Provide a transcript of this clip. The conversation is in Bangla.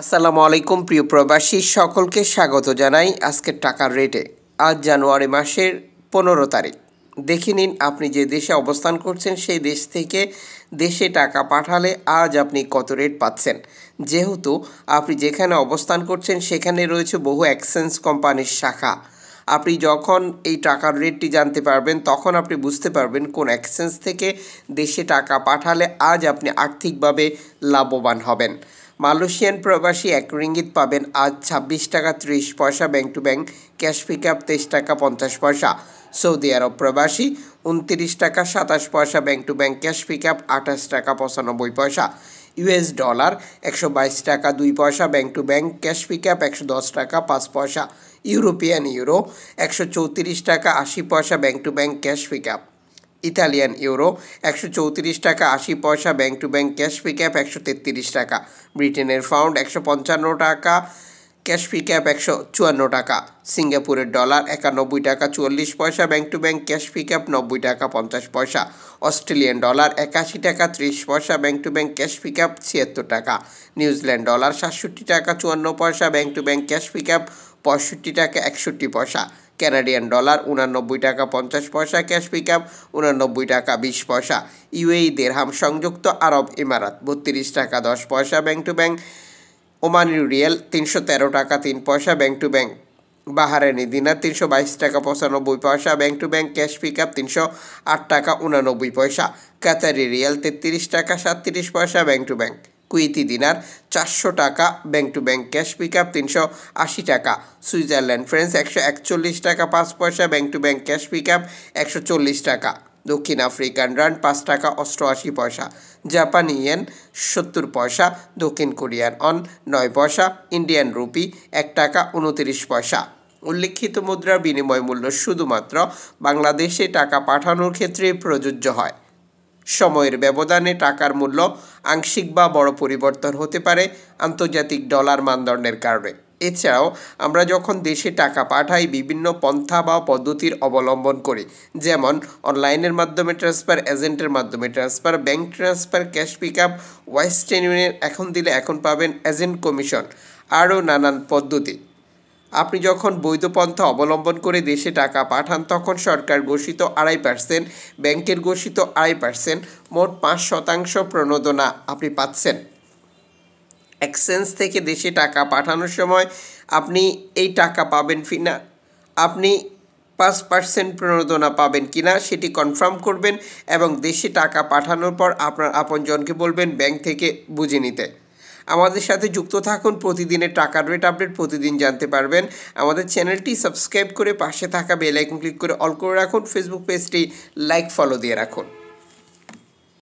আসসালামু আলাইকুম, প্রিয় প্রবাসী, সকলকে স্বাগত জানাই আজকের টাকার রেটে। আজ জানুয়ারি মাসের পনেরো তারিখ। দেখে নিন আপনি যে দেশে অবস্থান করছেন, সেই দেশ থেকে দেশে টাকা পাঠালে আজ আপনি কত রেট পাচ্ছেন। যেহেতু আপনি যেখানে অবস্থান করছেন, সেখানে রয়েছে বহু এক্সচেঞ্জ কোম্পানির শাখা। আপনি যখন এই টাকার রেটটি জানতে পারবেন, তখন আপনি বুঝতে পারবেন কোন এক্সচেঞ্জ থেকে দেশে টাকা পাঠালে আজ আপনি আর্থিকভাবে লাভবান হবেন। মালয়েশিয়ান প্রবাসী এক রিঙ্গিত পাবেন আজ ছাব্বিশ টাকা ত্রিশ পয়সা, bank to bank cash pick up তেইশ টাকা পঞ্চাশ পয়সা। সৌদি আরব প্রবাসী উনত্রিশ টাকা সাতাশ পয়সা, bank to bank cash pick up আঠাশ টাকা পঁচানব্বই পয়সা। ইউএস ডলার একশো বাইশ টাকা দুই পয়সা, bank to bank cash pick up একশো দশ টাকা পাঁচ পয়সা। ইউরোপিয়ান ইউরো একশো চৌত্রিশ টাকা আশি পয়সা, bank to bank cash pick up Italian euro, একশো চৌত্রিশ টাকা আশি পয়সা, bank to bank cash pick up একশো তেত্রিশ টাকা। ব্রিটেনের পাউন্ড একশো পঞ্চান্ন টাকা, ক্যাশ পিক আপ একশো চুয়ান্ন টাকা। সিঙ্গাপুরের ডলার একানব্বই টাকা চুয়াল্লিশ পয়সা, bank to bank cash pick up নব্বই টাকা পঞ্চাশ পয়সা। অস্ট্রেলিয়ান ডলার একাশি টাকা ত্রিশ পয়সা, bank to bank cash pick up ছিয়াত্তর টাকা। নিউজিল্যান্ড ডলার সাতষট্টি টাকা চুয়ান্ন পয়সা, bank to bank cash pick up পঁয়ষট্টি টাকা একষট্টি পয়সা। ক্যানাডিয়ান ডলার উনানব্বই টাকা পঞ্চাশ পয়সা ক্যাশ পিক আপ উনানব্বই টাকা বিশ পয়সা। ইউএই দেড়হাম সংযুক্ত আরব ইমারাত, বত্রিশ টাকা দশ পয়সা bank to bank Omani rial, তিনশো তেরো টাকা তিন পয়সা bank to bank Bahraini dinar, তিনশো বাইশ টাকা পঁচানব্বই পয়সা bank to bank cash pick up তিনশো আট টাকা উনানব্বই পয়সা। কাতারি রিয়াল, তেত্রিশ টাকা সাতত্রিশ পয়সা bank to bank Kuwaiti dinar চারশো টাকা, bank to bank cash pick up তিনশো আশি টাকা। সুইজারল্যান্ড ফ্রেন্স একশো একচল্লিশ টাকা পাঁচ পয়সা, bank to bank cash pick up একশো চল্লিশ টাকা। দক্ষিণ আফ্রিকান রান পাঁচ টাকা অষ্টআশি পয়সা, জাপানি ইয়েন সত্তর পয়সা, দক্ষিণ কোরিয়ান অন নয় পয়সা, ইন্ডিয়ান রুপি এক টাকা উনতিরিশ পয়সা। উল্লেখিত মুদ্রার বিনিময় মূল্য শুধুমাত্র বাংলাদেশে টাকা পাঠানোর ক্ষেত্রে প্রযোজ্য হয়। সময়ের ব্যবধানে টাকার মূল্য আংশিক বা বড় পরিবর্তন হতে পারে আন্তর্জাতিক ডলার মানদণ্ডের কারণে। এছাড়াও, আমরা যখন দেশে টাকা পাঠাই, বিভিন্ন পন্থা বা পদ্ধতির অবলম্বন করি, যেমন অনলাইনের মাধ্যমে ট্রান্সফার, এজেন্টের মাধ্যমে transfer, bank transfer, cash pick up Western Union এখন দিলে এখন পাবেন এজেন্ট কমিশন, আরও নানান পদ্ধতি। আপনি যখন বৈধ পন্থা অবলম্বন করে দেশে টাকা পাঠান, তখন সরকার ঘোষিত আড়াই পার্সেন্ট ব্যাংকের ঘোষিত আড়াই পার্সেন্ট মোট পাঁচ শতাংশ প্রণোদনা আপনি পাচ্ছেন। এক্সচেঞ্জ থেকে দেশে টাকা পাঠানোর সময় আপনি এই টাকা পাবেন কি না? আপনি পাঁচ পার্সেন্ট প্রণোদনা পাবেন কি না সেটি কনফার্ম করবেন এবং দেশে টাকা পাঠানোর পর আপনার আপনজনকে বলবেন ব্যাংক থেকে বুঝে নিতে। আমাদের সাথে যুক্ত থাকুন, প্রতিদিনের টাকার রেট আপডেট প্রতিদিন জানতে পারবেন। আমাদের চ্যানেলটি সাবস্ক্রাইব করে পাশে থাকা বেল আইকন ক্লিক করে অল করে রাখুন ফেসবুক পেজটি লাইক ফলো দিয়ে রাখুন।